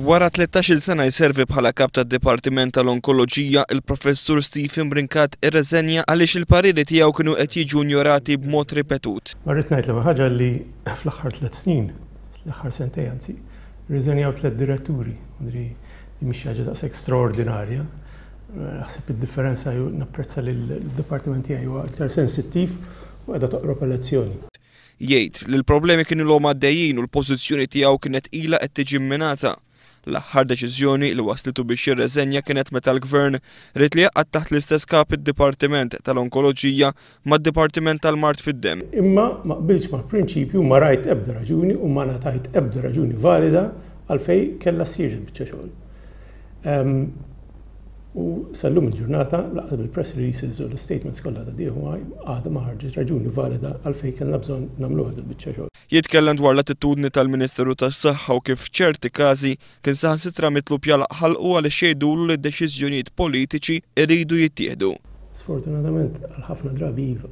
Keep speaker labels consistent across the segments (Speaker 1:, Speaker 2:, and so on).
Speaker 1: Wara tlettax-il sena jservi bħala Kap tad-Dipartiment tal-Onkoloġija, il-Professur Stephen Brincat irreżenja għaliex il-pariri tiegħu kienu qed jiġu injorati b'mod ripetut.
Speaker 2: Ma rrid ngħid l-ewwel ħaġa li fl-aħħar tliet snin, l-aħħar sentej anzi, irriżenjaw tliet diretturi. Li mhix xi ħaġa daqshekk straordinarja. Naħseb id-differenza napprezza li d-dipartiment tiegħi huwa iktar sensittiv u qiegħda toqrob elezzjoni.
Speaker 1: Jgħid li l-problemi kienu ilhom għaddejjin u l-pożizzjoni tiegħu kienet ilha qed tiġi mminata. L-aħħar deċiżjoni li wasslitu biex jirreżenja kienet meta l-Gvern ried li jgħaqqad taħt l-istess kap id-Dipartiment tal-Onkoloġija mad-Dipartiment tal-Mard fid-Demm.
Speaker 2: Imma ma qbiltx mal-prinċipju u ma rajt ebda raġuni u ma ngħatajt ebda raġuni valida għalfejn kellha ssir il-biċċa xogħol. U sal-lum il-ġurnata lanqas bil-press releases u l-istatements kollha ta' DOI għadha ma ħarġet raġuni valida għalfejn kellna bżonn nagħmluha dil-biċċa xogħol.
Speaker 1: Jitkellem dwar l-attitudni tal-Ministeru tas-Saħħa u kif f'ċerti każi kien saħansitra mitlub jagħlaq ħalqu għaliex jgħidulu li d-deċiżjonijiet politiċi jridu jittieħdu.
Speaker 2: Sfortunatament għal ħafna drabi iva.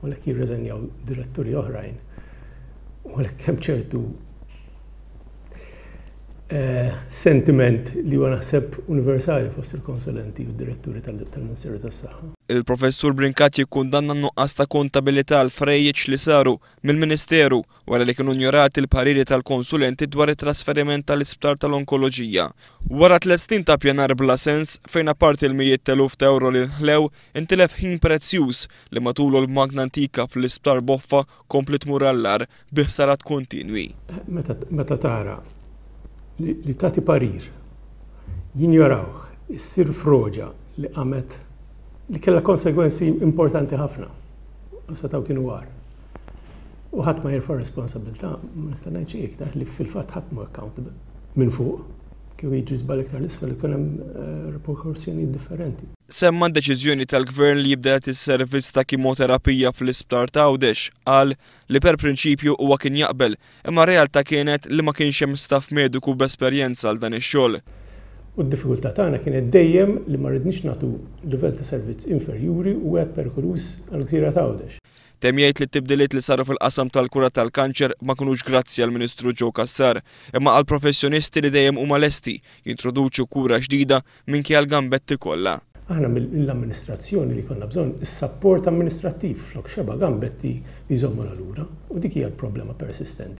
Speaker 2: U għalhekk jirriżenjaw diretturi oħrajn u għalhekk hemm ċertu. sentiment li huwa naħseb universali fost il-konsulenti u d-diretturi tal-Ministeru tas-Saħħa.
Speaker 1: Il-Professur Brincat jikkundanna n-nuqqas ta' kontabilità għall-frejjiċ li saru mill-Ministeru wara li kienu injorati l-pariri tal-konsulenti dwar it-trasferiment tal-Isptar tal-Onkoloġija. Wara tliet snin ta' ppjanar bla sens, fejn apparti l-mijiet t'eluf t'ewro li nħlew, intilef ħin prezzjuż li matulu l-magna antika fl-Isptar Boffa kompli tmur għall-agħar bi ħsarat kontinwi.
Speaker 2: Meta tara li tagħti parir, jinjorawh, issir froġa li qamet li kellha konsegwenzi importanti ħafna u setgħu kienu agħar. U ħadd ma jerfa' responsabbiltà, ma nista' ngħid xi iktar ħlief fil-fatt ħadd mhu accountable minn fuq. Kieku jiġi żball iktar 'l isfel ikun hemm riperkussjonijiet differenti.
Speaker 1: Semma d-deċiżjoni tal-Gvern li jibda jagħti s-servizz ta' kimoterapija fl-Isptar ta' Għawdex. Qal li per prinċipju huwa kien jaqbel, imma r-realtà kienet li ma kienx hemm staff mediku b'esperjenza għal dan ix-xogħol.
Speaker 2: U d-diffikultà tagħna kienet dejjem li ma ridniex nagħtu livell ta' servizz inferjuri u wieħed perikoluż għall-gżira ta' Għawdex.
Speaker 1: Temm jgħid li t-tibdiliet li saru fil-qasam tal-kura tal-kanċer ma kunux grazzi għall-Ministru Joe Cassar, imma għall-professjonisti li dejjem huma lesti jintroduċu kura ġdida minkejja l-gambetti kollha.
Speaker 2: Aħna mill-amministrazzjoni li jkollna bżonn is-sapport amministrattiv flok xebgħa gambetti li jżommuna lura u dik hija l-problema persistenti.